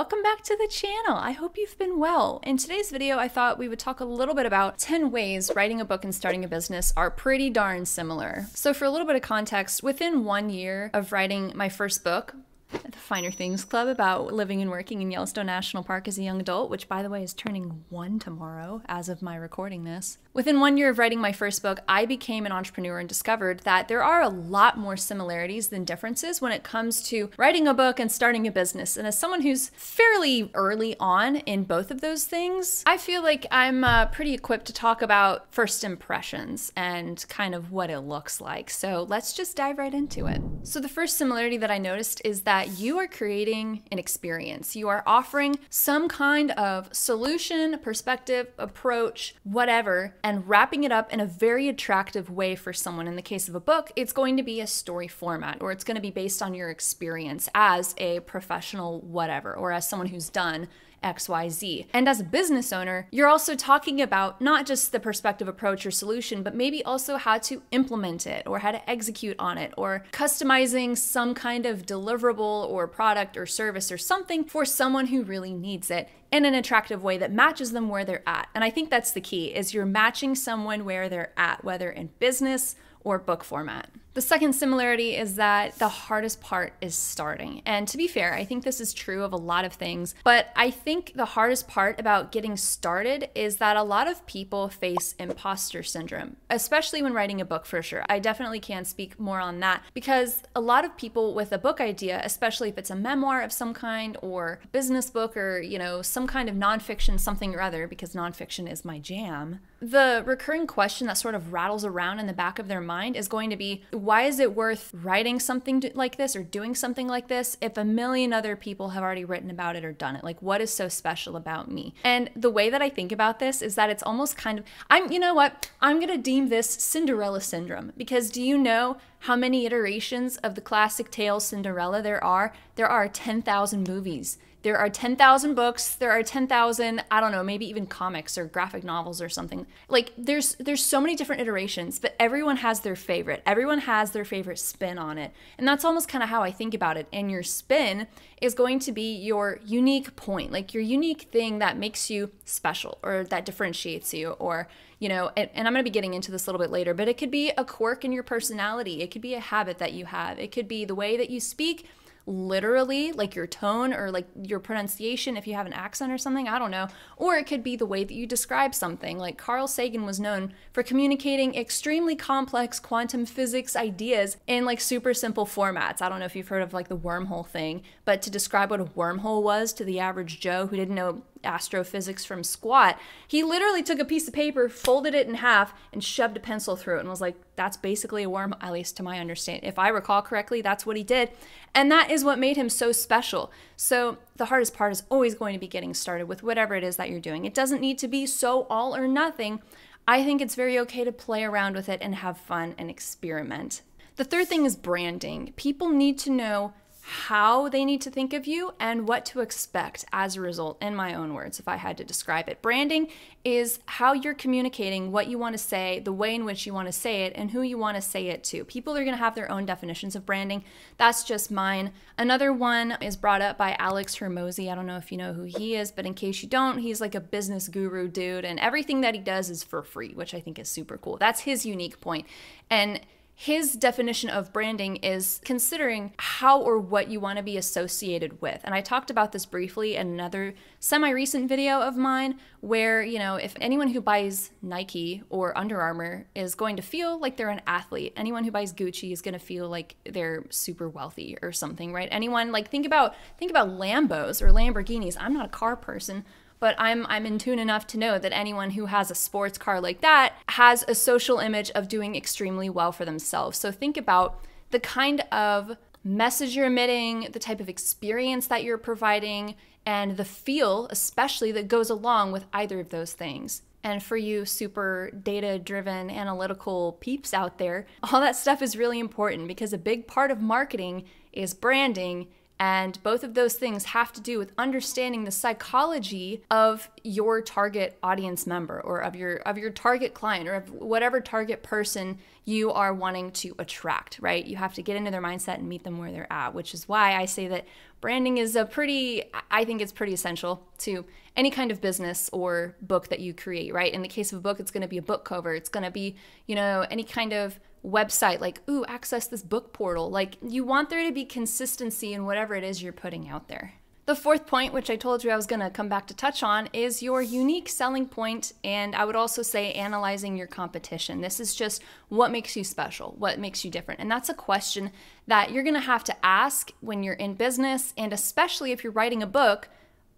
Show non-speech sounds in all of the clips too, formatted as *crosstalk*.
welcome back to the channel. I hope you've been well. In today's video, I thought we would talk a little bit about 10 ways writing a book and starting a business are pretty darn similar. So for a little bit of context, within one year of writing my first book, the Finer Things Club about living and working in Yellowstone National Park as a young adult, which, by the way, is turning one tomorrow as of my recording this. Within one year of writing my first book, I became an entrepreneur and discovered that there are a lot more similarities than differences when it comes to writing a book and starting a business. And as someone who's fairly early on in both of those things, I feel like I'm uh, pretty equipped to talk about first impressions and kind of what it looks like. So let's just dive right into it. So, the first similarity that I noticed is that that you are creating an experience. You are offering some kind of solution, perspective, approach, whatever, and wrapping it up in a very attractive way for someone. In the case of a book, it's going to be a story format or it's going to be based on your experience as a professional, whatever, or as someone who's done XYZ. And as a business owner, you're also talking about not just the perspective approach or solution, but maybe also how to implement it or how to execute on it or customizing some kind of deliverable or product or service or something for someone who really needs it in an attractive way that matches them where they're at. And I think that's the key is you're matching someone where they're at, whether in business or book format. The second similarity is that the hardest part is starting. And to be fair, I think this is true of a lot of things, but I think the hardest part about getting started is that a lot of people face imposter syndrome, especially when writing a book for sure. I definitely can speak more on that because a lot of people with a book idea, especially if it's a memoir of some kind or business book or, you know, some kind of nonfiction, something or other, because nonfiction is my jam, the recurring question that sort of rattles around in the back of their mind is going to be why is it worth writing something like this or doing something like this if a million other people have already written about it or done it? Like, what is so special about me? And the way that I think about this is that it's almost kind of, I'm, you know what? I'm going to deem this Cinderella syndrome because do you know how many iterations of the classic tale Cinderella there are? There are 10,000 movies. There are 10,000 books, there are 10,000, I don't know, maybe even comics or graphic novels or something. Like there's there's so many different iterations, but everyone has their favorite. Everyone has their favorite spin on it. And that's almost kind of how I think about it. And your spin is going to be your unique point, like your unique thing that makes you special or that differentiates you or you know, and, I'm going to be getting into this a little bit later, but it could be a quirk in your personality. It could be a habit that you have. It could be the way that you speak literally, like your tone or like your pronunciation, if you have an accent or something, I don't know. Or it could be the way that you describe something. Like Carl Sagan was known for communicating extremely complex quantum physics ideas in like super simple formats. I don't know if you've heard of like the wormhole thing, but to describe what a wormhole was to the average Joe who didn't know astrophysics from squat. He literally took a piece of paper, folded it in half, and shoved a pencil through it and was like, that's basically a worm, at least to my understanding. If I recall correctly, that's what he did. And that is what made him so special. So the hardest part is always going to be getting started with whatever it is that you're doing. It doesn't need to be so all or nothing. I think it's very okay to play around with it and have fun and experiment. The third thing is branding. People need to know how they need to think of you and what to expect as a result, in my own words, if I had to describe it. Branding is how you're communicating what you want to say, the way in which you want to say it, and who you want to say it to. People are going to have their own definitions of branding. That's just mine. Another one is brought up by Alex Hormozi. I don't know if you know who he is, but in case you don't, he's like a business guru dude, and everything that he does is for free, which I think is super cool. That's his unique point. And his definition of branding is considering how or what you want to be associated with. And I talked about this briefly in another semi recent video of mine where, you know, if anyone who buys Nike or Under Armour is going to feel like they're an athlete, anyone who buys Gucci is going to feel like they're super wealthy or something, right? Anyone like think about think about Lambos or Lamborghinis. I'm not a car person, but I'm I'm in tune enough to know that anyone who has a sports car like that has a social image of doing extremely well for themselves. So think about the kind of message you're emitting, the type of experience that you're providing, and the feel, especially that goes along with either of those things. And for you super data driven analytical peeps out there, all that stuff is really important because a big part of marketing is branding And both of those things have to do with understanding the psychology of your target audience member or of your of your target client or of whatever target person you are wanting to attract, right? You have to get into their mindset and meet them where they're at, which is why I say that branding is a pretty I think it's pretty essential to any kind of business or book that you create, right? In the case of a book, it's going to be a book cover. It's going to be, you know, any kind of website like, ooh, access this book portal. Like, you want there to be consistency in whatever it is you're putting out there. The fourth point, which I told you I was going to come back to touch on, is your unique selling point, and I would also say analyzing your competition. This is just what makes you special, what makes you different. And that's a question that you're going to have to ask when you're in business, and especially if you're writing a book,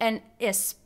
and especially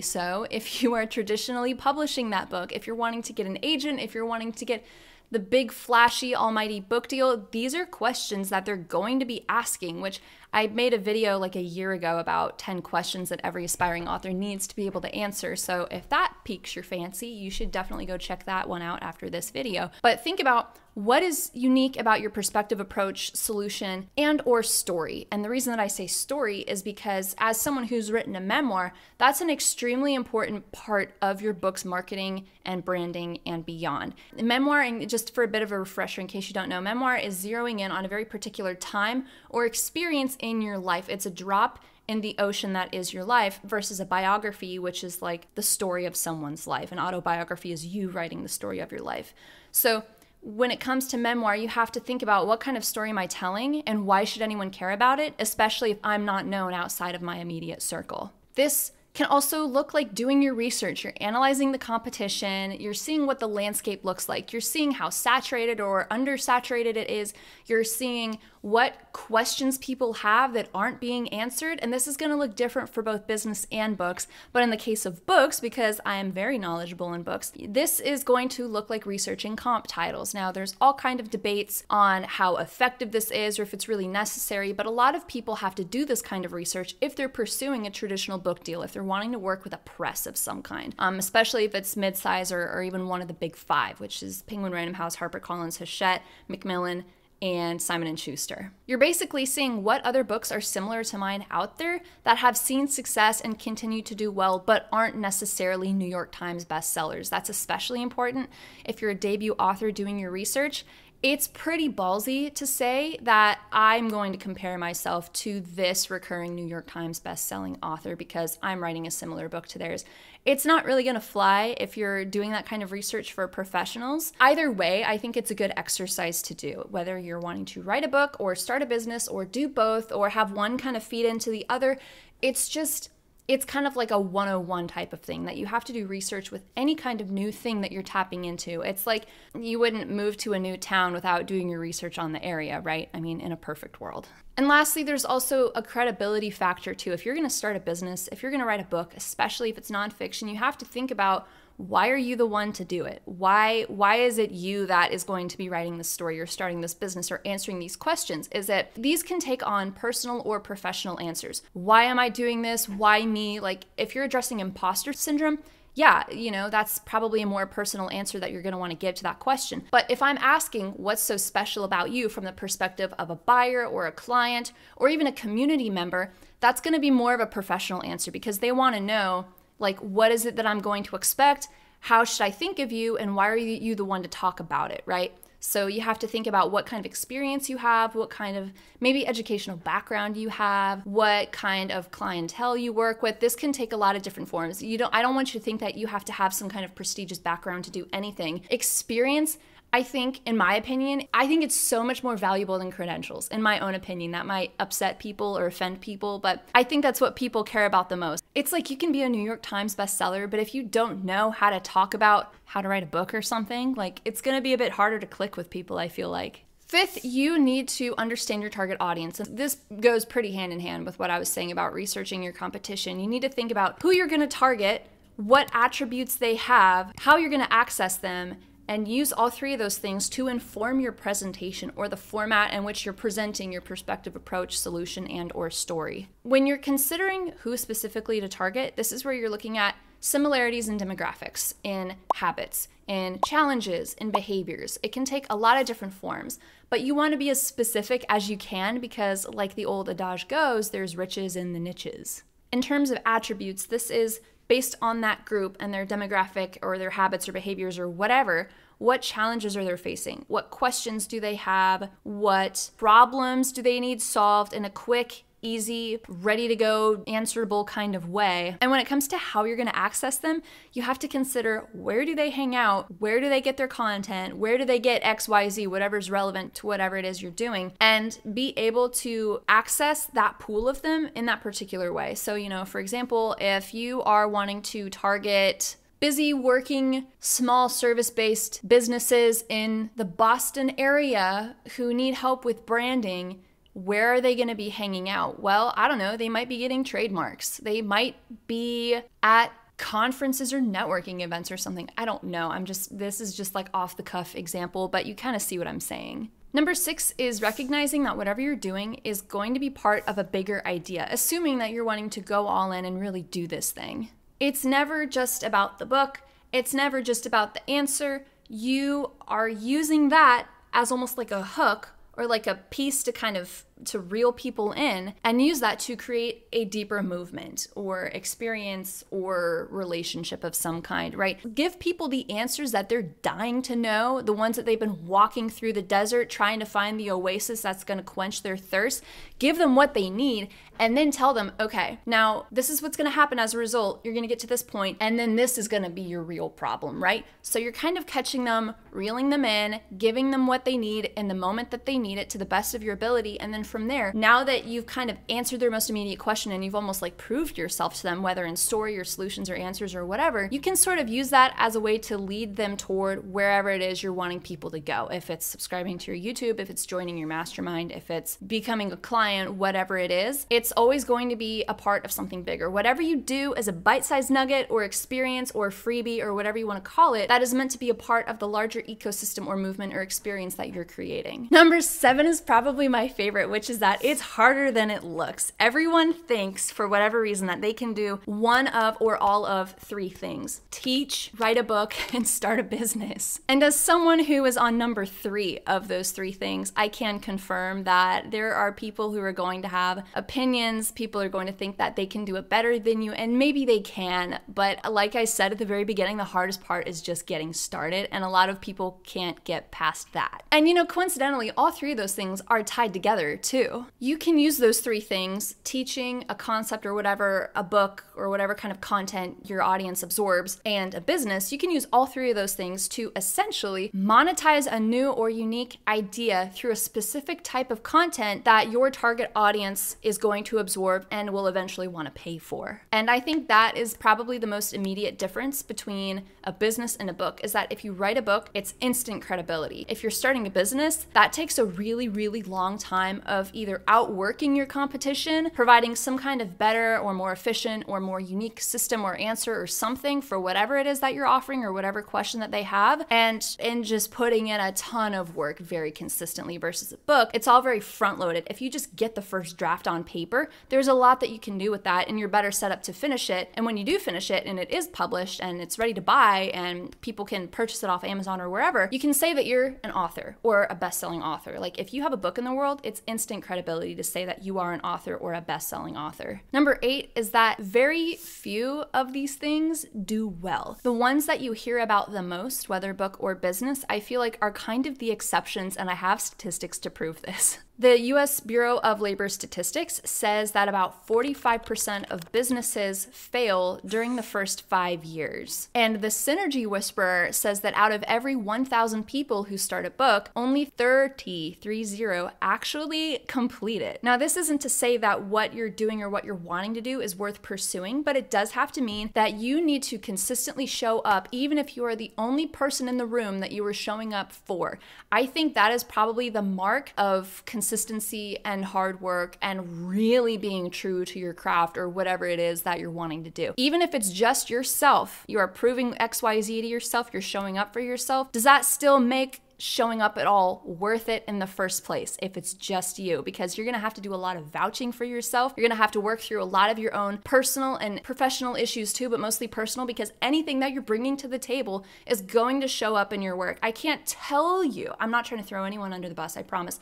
so if you are traditionally publishing that book, if you're wanting to get an agent, if you're wanting to get the big, flashy, almighty book deal? These are questions that they're going to be asking, which I made a video like a year ago about 10 questions that every aspiring author needs to be able to answer. So if that piques your fancy, you should definitely go check that one out after this video. But think about what is unique about your perspective approach solution and or story and the reason that i say story is because as someone who's written a memoir that's an extremely important part of your book's marketing and branding and beyond memoir and just for a bit of a refresher in case you don't know memoir is zeroing in on a very particular time or experience in your life it's a drop in the ocean that is your life versus a biography, which is like the story of someone's life. An autobiography is you writing the story of your life. So when it comes to memoir, you have to think about what kind of story am I telling and why should anyone care about it, especially if I'm not known outside of my immediate circle. This can also look like doing your research. You're analyzing the competition, you're seeing what the landscape looks like, you're seeing how saturated or undersaturated it is, you're seeing what questions people have that aren't being answered. And this is going to look different for both business and books. But in the case of books, because I am very knowledgeable in books, this is going to look like researching comp titles. Now, there's all kind of debates on how effective this is or if it's really necessary, but a lot of people have to do this kind of research if they're pursuing a traditional book deal, if they're wanting to work with a press of some kind, um, especially if it's mid-size or, or even one of the big five, which is Penguin Random House, HarperCollins, Hachette, Macmillan, and Simon and Schuster. You're basically seeing what other books are similar to mine out there that have seen success and continue to do well but aren't necessarily New York Times bestsellers. That's especially important if you're a debut author doing your research it's pretty ballsy to say that I'm going to compare myself to this recurring New York Times best-selling author because I'm writing a similar book to theirs. It's not really going to fly if you're doing that kind of research for professionals. Either way, I think it's a good exercise to do, whether you're wanting to write a book or start a business or do both or have one kind of feed into the other. It's just it's kind of like a 101 type of thing that you have to do research with any kind of new thing that you're tapping into. It's like you wouldn't move to a new town without doing your research on the area, right? I mean, in a perfect world. And lastly, there's also a credibility factor too. If you're going to start a business, if you're going to write a book, especially if it's nonfiction, you have to think about why are you the one to do it? Why why is it you that is going to be writing this story or starting this business or answering these questions? Is that these can take on personal or professional answers. Why am i doing this? Why me? Like if you're addressing imposter syndrome yeah, you know, that's probably a more personal answer that you're going to want to give to that question. But if I'm asking what's so special about you from the perspective of a buyer or a client or even a community member, that's going to be more of a professional answer because they want to know like, what is it that I'm going to expect? How should I think of you? And why are you the one to talk about it, right? So you have to think about what kind of experience you have, what kind of maybe educational background you have, what kind of clientele you work with. This can take a lot of different forms. You don't I don't want you to think that you have to have some kind of prestigious background to do anything. Experience I think, in my opinion, I think it's so much more valuable than credentials, in my own opinion. That might upset people or offend people, but I think that's what people care about the most. It's like you can be a New York Times bestseller, but if you don't know how to talk about how to write a book or something, like it's gonna be a bit harder to click with people, I feel like. Fifth, you need to understand your target audience. And this goes pretty hand in hand with what I was saying about researching your competition. You need to think about who you're gonna target, what attributes they have, how you're gonna access them, and use all three of those things to inform your presentation or the format in which you're presenting your perspective approach solution and or story when you're considering who specifically to target this is where you're looking at similarities in demographics in habits in challenges in behaviors it can take a lot of different forms but you want to be as specific as you can because, like the old adage goes, there's riches in the niches. In terms of attributes, this is based on that group and their demographic or their habits or behaviors or whatever. What challenges are they facing? What questions do they have? What problems do they need solved in a quick, easy, ready to go, answerable kind of way. And when it comes to how you're going to access them, you have to consider where do they hang out? Where do they get their content? Where do they get XYZ, whatever's relevant to whatever it is you're doing? And be able to access that pool of them in that particular way. So, you know, for example, if you are wanting to target busy working small service based businesses in the Boston area who need help with branding, where are they going to be hanging out? Well, I don't know. They might be getting trademarks. They might be at conferences or networking events or something. I don't know. I'm just, this is just like off the cuff example, but you kind of see what I'm saying. Number six is recognizing that whatever you're doing is going to be part of a bigger idea, assuming that you're wanting to go all in and really do this thing. It's never just about the book, it's never just about the answer. You are using that as almost like a hook or like a piece to kind of to reel people in and use that to create a deeper movement or experience or relationship of some kind, right? Give people the answers that they're dying to know, the ones that they've been walking through the desert trying to find the oasis that's going to quench their thirst. Give them what they need and then tell them, okay, now this is what's going to happen as a result. You're going to get to this point, and then this is going to be your real problem, right? So you're kind of catching them, reeling them in, giving them what they need in the moment that they need it to the best of your ability, and then from there, now that you've kind of answered their most immediate question and you've almost like proved yourself to them, whether in story or solutions or answers or whatever, you can sort of use that as a way to lead them toward wherever it is you're wanting people to go. If it's subscribing to your YouTube, if it's joining your mastermind, if it's becoming a client, whatever it is, it's always going to be a part of something bigger. Whatever you do as a bite sized nugget or experience or freebie or whatever you want to call it, that is meant to be a part of the larger ecosystem or movement or experience that you're creating. Number seven is probably my favorite, which is that it's harder than it looks. Everyone thinks, for whatever reason, that they can do one of or all of three things teach, write a book, *laughs* and start a business. And as someone who is on number three of those three things, I can confirm that there are people who are going to have opinions, people are going to think that they can do it better than you, and maybe they can. But like I said at the very beginning, the hardest part is just getting started, and a lot of people can't get past that. And you know, coincidentally, all three of those things are tied together too. You can use those three things teaching, a concept or whatever, a book or whatever kind of content your audience absorbs, and a business. You can use all three of those things to essentially monetize a new or unique idea through a specific type of content that your target audience is going to absorb and will eventually want to pay for. And I think that is probably the most immediate difference between a business and a book is that if you write a book, it's instant credibility. If you're starting a business, that takes a really, really long time of of either outworking your competition, providing some kind of better or more efficient or more unique system or answer or something for whatever it is that you're offering or whatever question that they have, and and just putting in a ton of work very consistently versus a book. It's all very front loaded. If you just get the first draft on paper, there's a lot that you can do with that and you're better set up to finish it. And when you do finish it and it is published and it's ready to buy and people can purchase it off Amazon or wherever, you can say that you're an author or a best-selling author. Like if you have a book in the world, it's instant instant credibility to say that you are an author or a best selling author. Number eight is that very few of these things do well. The ones that you hear about the most, whether book or business, I feel like are kind of the exceptions, and I have statistics to prove this. *laughs* The US Bureau of Labor Statistics says that about 45% of businesses fail during the first five years. And the Synergy Whisperer says that out of every 1,000 people who start a book, only 30, 30 actually complete it. Now, this isn't to say that what you're doing or what you're wanting to do is worth pursuing, but it does have to mean that you need to consistently show up, even if you are the only person in the room that you are showing up for. I think that is probably the mark of consistency consistency and hard work and really being true to your craft or whatever it is that you're wanting to do. Even if it's just yourself, you are proving XYZ to yourself, you're showing up for yourself, does that still make showing up at all worth it in the first place if it's just you? Because you're gonna have to do a lot of vouching for yourself. You're gonna have to work through a lot of your own personal and professional issues too, but mostly personal because anything that you're bringing to the table is going to show up in your work. I can't tell you, I'm not trying to throw anyone under the bus, I promise,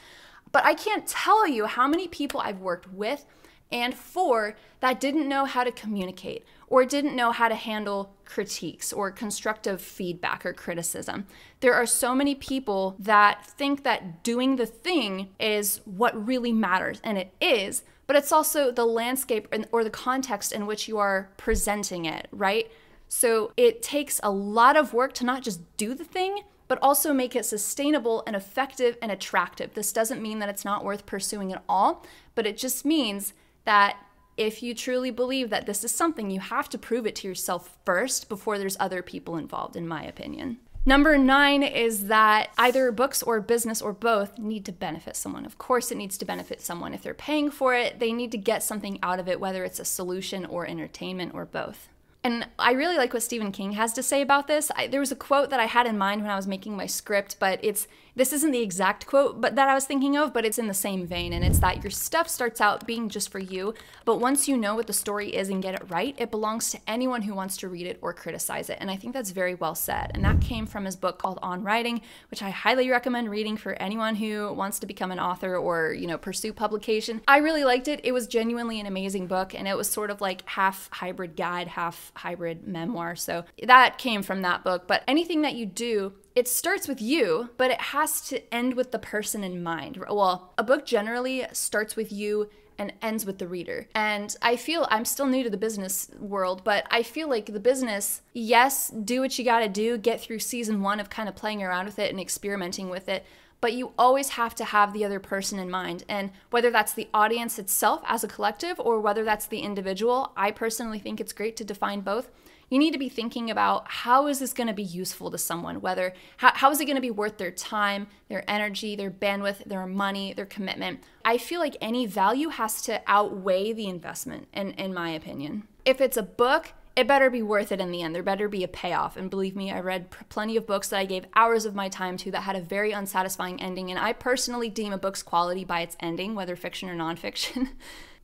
but I can't tell you how many people I've worked with and for that didn't know how to communicate or didn't know how to handle critiques or constructive feedback or criticism. There are so many people that think that doing the thing is what really matters, and it is, but it's also the landscape or the context in which you are presenting it, right? So it takes a lot of work to not just do the thing, but also make it sustainable and effective and attractive. This doesn't mean that it's not worth pursuing at all, but it just means that if you truly believe that this is something, you have to prove it to yourself first before there's other people involved, in my opinion. Number nine is that either books or business or both need to benefit someone. Of course, it needs to benefit someone. If they're paying for it, they need to get something out of it, whether it's a solution or entertainment or both. And I really like what Stephen King has to say about this. I, there was a quote that I had in mind when I was making my script, but it's this isn't the exact quote but that I was thinking of, but it's in the same vein. And it's that your stuff starts out being just for you, but once you know what the story is and get it right, it belongs to anyone who wants to read it or criticize it. And I think that's very well said. And that came from his book called On Writing, which I highly recommend reading for anyone who wants to become an author or, you know, pursue publication. I really liked it. It was genuinely an amazing book and it was sort of like half hybrid guide, half hybrid memoir. So that came from that book. But anything that you do it starts with you, but it has to end with the person in mind. Well, a book generally starts with you and ends with the reader. And I feel I'm still new to the business world, but I feel like the business, yes, do what you gotta do, get through season one of kind of playing around with it and experimenting with it. But you always have to have the other person in mind. And whether that's the audience itself as a collective or whether that's the individual, I personally think it's great to define both. You need to be thinking about how is this going to be useful to someone whether how, how is it going to be worth their time their energy their bandwidth their money their commitment? I feel like any value has to outweigh the investment in, in my opinion. If it's a book it better be worth it in the end. There better be a payoff. And believe me, I read plenty of books that I gave hours of my time to that had a very unsatisfying ending. And I personally deem a book's quality by its ending, whether fiction or nonfiction. *laughs*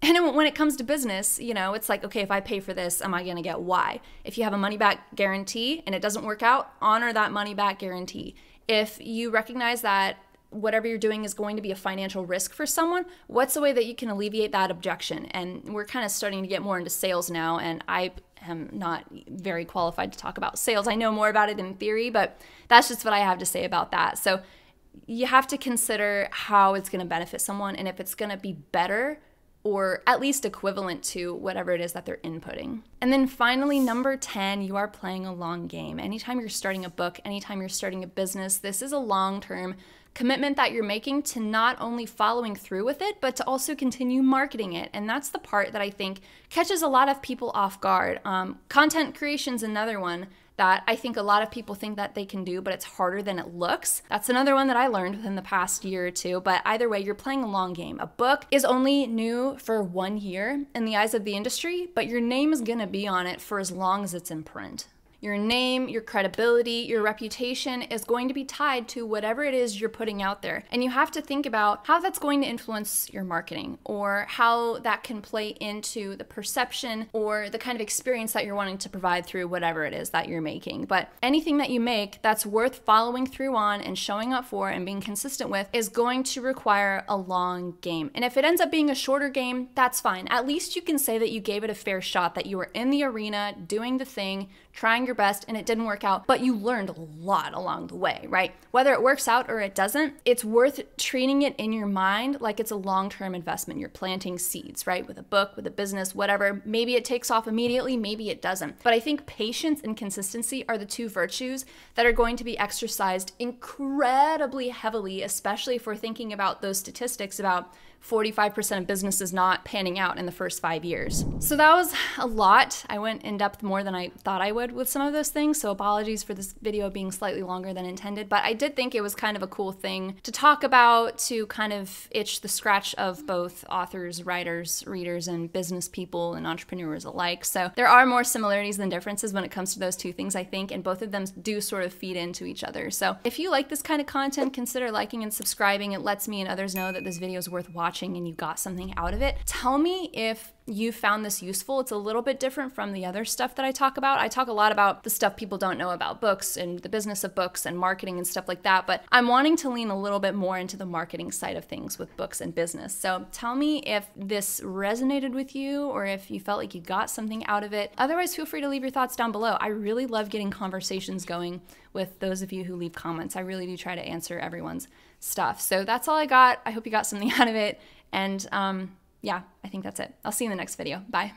And when it comes to business, you know, it's like, okay, if I pay for this, am I going to get why? If you have a money back guarantee and it doesn't work out, honor that money back guarantee. If you recognize that whatever you're doing is going to be a financial risk for someone, what's the way that you can alleviate that objection? And we're kind of starting to get more into sales now, and I am not very qualified to talk about sales. I know more about it in theory, but that's just what I have to say about that. So you have to consider how it's going to benefit someone and if it's going to be better or at least equivalent to whatever it is that they're inputting. And then finally, number 10, you are playing a long game. Anytime you're starting a book, anytime you're starting a business, this is a long term commitment that you're making to not only following through with it, but to also continue marketing it. And that's the part that I think catches a lot of people off guard. Um, content creation is another one that I think a lot of people think that they can do, but it's harder than it looks. That's another one that I learned within the past year or two. But either way, you're playing a long game. A book is only new for one year in the eyes of the industry, but your name is gonna be on it for as long as it's in print. Your name, your credibility, your reputation is going to be tied to whatever it is you're putting out there. And you have to think about how that's going to influence your marketing or how that can play into the perception or the kind of experience that you're wanting to provide through whatever it is that you're making. But anything that you make that's worth following through on and showing up for and being consistent with is going to require a long game. And if it ends up being a shorter game, that's fine. At least you can say that you gave it a fair shot, that you were in the arena doing the thing, trying your best and it didn't work out, but you learned a lot along the way, right? Whether it works out or it doesn't, it's worth treating it in your mind like it's a long term investment. You're planting seeds, right? With a book, with a business, whatever. Maybe it takes off immediately, maybe it doesn't. But I think patience and consistency are the two virtues that are going to be exercised incredibly heavily, especially if we're thinking about those statistics about 45% of businesses not panning out in the first five years. So that was a lot. I went in depth more than I thought I would with some of those things. So apologies for this video being slightly longer than intended, but I did think it was kind of a cool thing to talk about to kind of itch the scratch of both authors, writers, readers, and business people and entrepreneurs alike. So there are more similarities than differences when it comes to those two things, I think, and both of them do sort of feed into each other. So if you like this kind of content, consider liking and subscribing. It lets me and others know that this video is worth watching watching and you got something out of it. Tell me if you found this useful. It's a little bit different from the other stuff that I talk about. I talk a lot about the stuff people don't know about books and the business of books and marketing and stuff like that, but I'm wanting to lean a little bit more into the marketing side of things with books and business. So tell me if this resonated with you or if you felt like you got something out of it. Otherwise, feel free to leave your thoughts down below. I really love getting conversations going with those of you who leave comments. I really do try to answer everyone's stuff. So that's all I got. I hope you got something *laughs* out of it. And um, yeah, I think that's it. I'll see you in the next video. Bye.